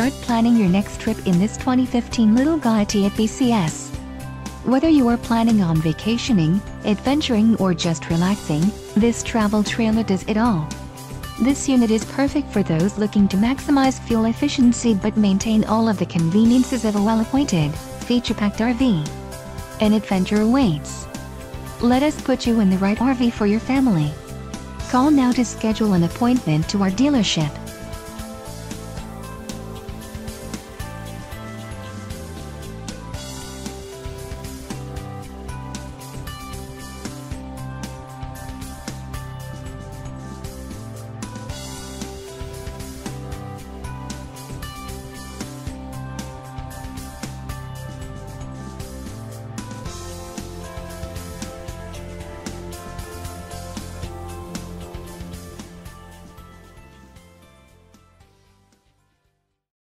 start planning your next trip in this 2015 Little Guy T@B CS. Whether you are planning on vacationing, adventuring or just relaxing, this travel trailer does it all. This unit is perfect for those looking to maximize fuel efficiency but maintain all of the conveniences of a well-appointed, feature-packed RV. An adventure awaits. Let us put you in the right RV for your family. Call now to schedule an appointment to our dealership.